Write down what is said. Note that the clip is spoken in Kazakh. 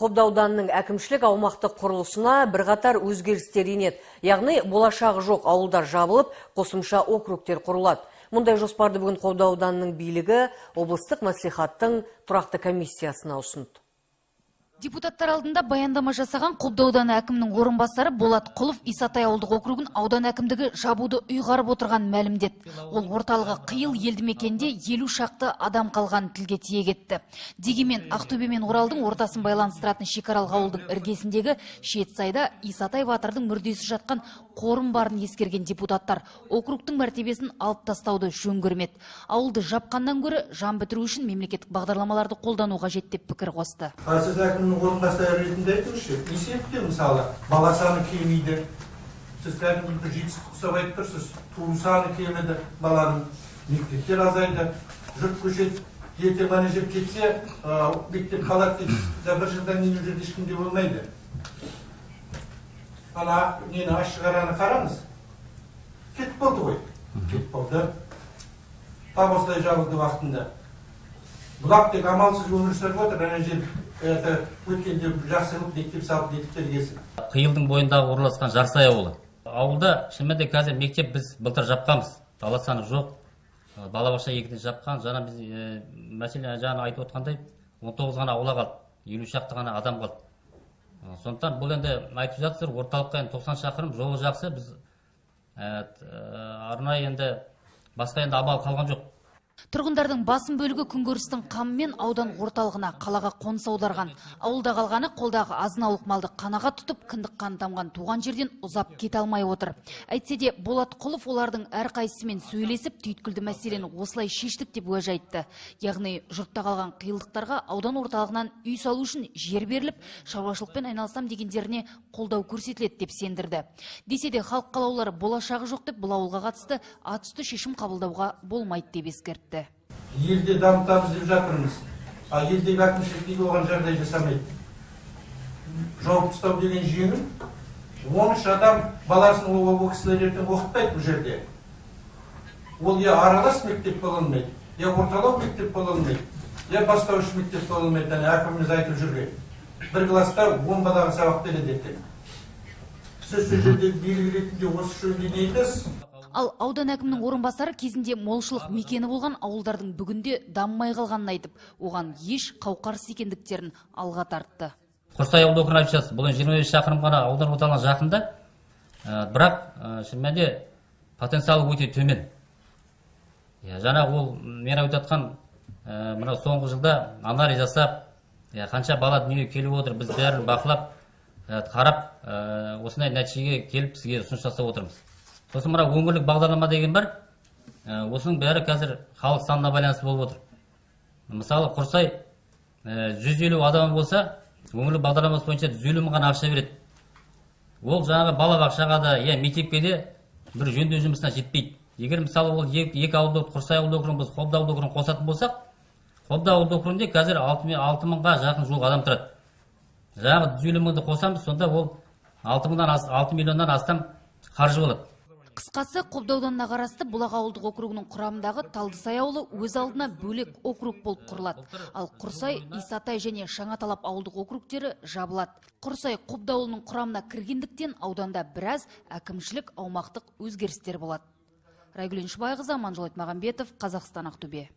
Қобда ауданының әкімшілік аумақтық құрылысына бірқатар өзгерістер енеді. Яғни болашағы жоқ ауылдар жабылып, қосымша округтер құрылады. Мұндай жоспарды бүгін Қобда ауданының билігі облыстық мәслихаттың тұрақты комиссиясына ұсынды. Депутаттар алдында баяндама жасаған Қобда ауданы әкімінің орынбасары Болат Құлов Исатай ауылдық округін аудан әкімдігі жабуды ұйғарып отырған мәлімдеді. Ол орталығы қиыл елді мекенде елу шақты адам қалған тілге тиек етті. Дегенмен Ақтөбе мен Оралдың ортасын байланыстыратын шекаралық ауылдың іргесіндегі Шетсайда Исатай батырдың мүрдесі жатқан қорым барын ескерген депутаттар округтың мәртебесін алып тастауды жөн көрмеді. Ауылды жапқаннан гөрі жан бітіру үшін мемлекеттік бағдарламаларды қолдану қажет деп пікір қосты. Әкімнің орынбасары ретінде айтыңызшы есепте мысалы бала саны кемиді сіз кәдімгі бір жетістік ұқсап айтып тұрсыз туу саны кеміді баланың мектептер азайды жұрт көшеді ертең ана жер кетсе мектеп қалады дейсіз да бір жылдан кейін ол жерде ешкімде болмайды ана нені ашық араны қараңыз кетіп қалды ғой кетіп қалды тап осылай жабылды уақытында бұлақ тек амалсыз өмір сүріп отыр ана жер өткенде жақсы қылып мектеп салып нетіп бергесін қиылдың бойындағы орналасқан жарсай ауылы ауылда шынымен қазір мектеп біз былтыр жапқанбыз. Бала саны жоқ. Балабақша екінші жапқан. Жаңа біз ә, мәселе жаңа айтып отқандай он тоғыз ғана аула қалды. Елу шақты ғана адам қалды. Сондықтан бұл енді айтып жатсыздар орталыққа енді тоқсан шақырым жолы жақсы. Біз ә, арнайы енді басқа енді амал қалған жоқ. Тұрғындардың басым бөлігі күнкөрістің қамымен аудан орталығына қалаға қоныс аударған. Ауылда қалғаны қолдағы азын-аулақ малды қанаға тұтып, кіндік қан тамған туған жерден ұзап кете алмай отыр. Әйтсе де Болат Құлов олардың әрқайсысымен сөйлесіп, түйткілді мәселені осылай шештік деп уәж айтты. Яғни жұртта қалған қиылдықтарға аудан орталығынан үй салу үшін жер беріліп, шаруашылықпен айналысам дегендеріне қолдау көрсетіледі деп сендірді. Десе де халық қалаулары болашағы жоқ деп бұл ауылға қатысты атүсті шешім қабылдауға болмайды деп ескертті. Елде дамытамыз деп жатырмыз. Ал елдегі әкімшілік оған жағдай жасамайды жауып тастау деген жеңіл он үш адам баласын ол ол кісілер ертең оқытпайды бұл жерде. Ол я аралас мектеп бола алмайды я орталау мектеп бола алмайды я бастауыш мектеп бола алмайды ана әкіміміз айтып жүрген. Бір класста он балаға сабақ береді ертең сіз сол жерде билік ретінде осы жөнінде не айтасыз? Ал аудан әкімінің орынбасары кезінде молшылық мекені болған ауылдардың бүгінде дамымай қалғанын айтып, оған еш қауқарсыз екендіктерін алға тартты. құрсай ауылдық округін айтып жатсыз бұл жиырма бес шақырым ғана аудан орталығына жақында бірақ ә, шын потенциалы өте төмен иә жаңа ол мен айтып жатқан мынау соңғы жылда анализ жасап иә, қанша бала дүниеге келіп отыр біз бәрін бақылап қарап осындай нәтижеге келіп сізге ұсыныс жасап отырмыз сосын мына өңірлік бағдарлама деген бар. Ә, осының бәрі қазір халық санына байланысты болып отыр. Мысалы құрсай жүз елу адам болса өңірлік бағдарламасы бойынша жүз елу мың ғана ақша береді. Ол жаңағы балабақшаға да иә мектепке де бір жөндеу жұмысына жетпейді. Егер мысалы ол екі, ауылды құрсай ауылдық округін біз қобда ауылдық округін қосатын болсақ қобда ауылдық округінде қазір алты, мыңға жақын жуық адам тұрады. Жаңағы жүз елу мыңды қосамыз сонда ол алты мыңнан алты миллионнан астам қаржы болады. Қысқасы, Қобда ауданына қарасты Бұлақ ауылдық округінің құрамындағы Талдысай ауылы өз алдына бөлек округ болып құрылады. Ал Құрсай, Исатай және Шаңаталап ауылдық округтері жабылады. Құрсай Қобда ауылының құрамына кіргендіктен ауданда біраз әкімшілік аумақтық өзгерістер болады. Райгүл Шыбайқызы, Аманжол Айтмағамбетов, Қазақстан Ақтөбе.